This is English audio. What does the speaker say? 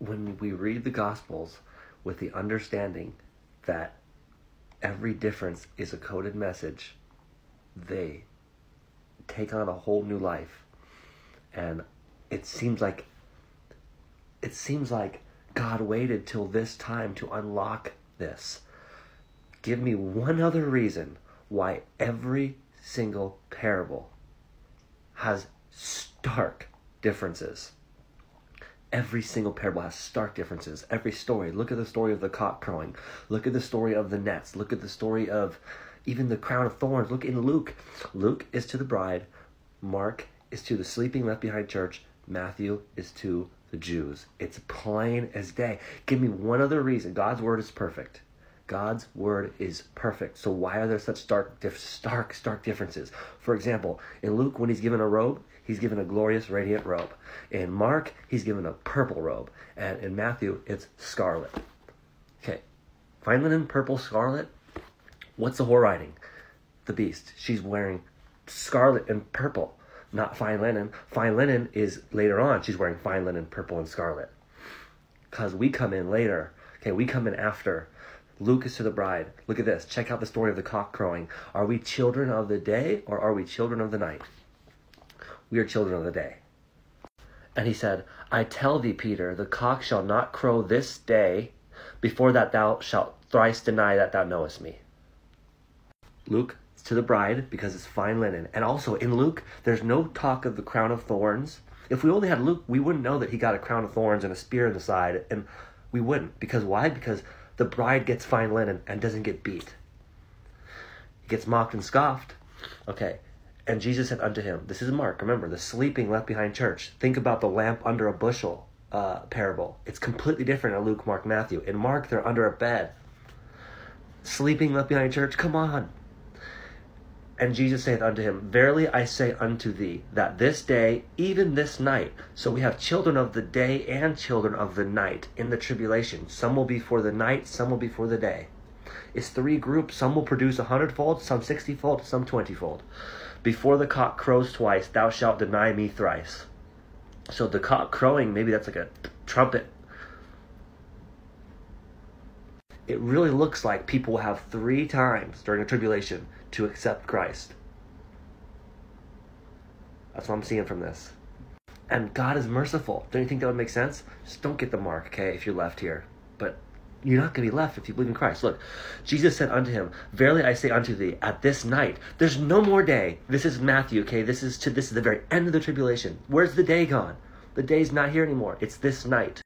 when we read the Gospels with the understanding that every difference is a coded message, they take on a whole new life. And it seems like it seems like God waited till this time to unlock this. Give me one other reason why every single parable has stark differences. Every single parable has stark differences. Every story. Look at the story of the cock crowing. Look at the story of the nets. Look at the story of even the crown of thorns. Look in Luke. Luke is to the bride. Mark is to the sleeping left behind church. Matthew is to the Jews. It's plain as day. Give me one other reason. God's word is perfect. God's word is perfect. So why are there such stark, stark, stark differences? For example, in Luke, when he's given a robe, he's given a glorious, radiant robe. In Mark, he's given a purple robe. And in Matthew, it's scarlet. Okay, fine linen, purple, scarlet. What's the whore riding? The beast. She's wearing scarlet and purple, not fine linen. Fine linen is later on. She's wearing fine linen, purple, and scarlet. Because we come in later. Okay, we come in after. Luke is to the bride. Look at this. Check out the story of the cock crowing. Are we children of the day or are we children of the night? We are children of the day. And he said, I tell thee, Peter, the cock shall not crow this day before that thou shalt thrice deny that thou knowest me. Luke is to the bride because it's fine linen. And also in Luke, there's no talk of the crown of thorns. If we only had Luke, we wouldn't know that he got a crown of thorns and a spear in the side. And we wouldn't. Because why? Because the bride gets fine linen and doesn't get beat. He gets mocked and scoffed. Okay. And Jesus said unto him, This is Mark, remember, the sleeping left behind church. Think about the lamp under a bushel uh, parable. It's completely different in Luke, Mark, Matthew. In Mark, they're under a bed. Sleeping left behind church, come on. And Jesus saith unto him, Verily I say unto thee, that this day, even this night, so we have children of the day and children of the night in the tribulation. Some will be for the night, some will be for the day. It's three groups. Some will produce a hundredfold, some sixtyfold, some twentyfold. Before the cock crows twice, thou shalt deny me thrice. So the cock crowing, maybe that's like a trumpet. It really looks like people will have three times during the tribulation to accept Christ. That's what I'm seeing from this. And God is merciful. Don't you think that would make sense? Just don't get the mark, okay, if you're left here. But you're not going to be left if you believe in Christ. Look, Jesus said unto him, Verily I say unto thee, at this night, there's no more day. This is Matthew, okay? This is to this is the very end of the tribulation. Where's the day gone? The day's not here anymore. It's this night.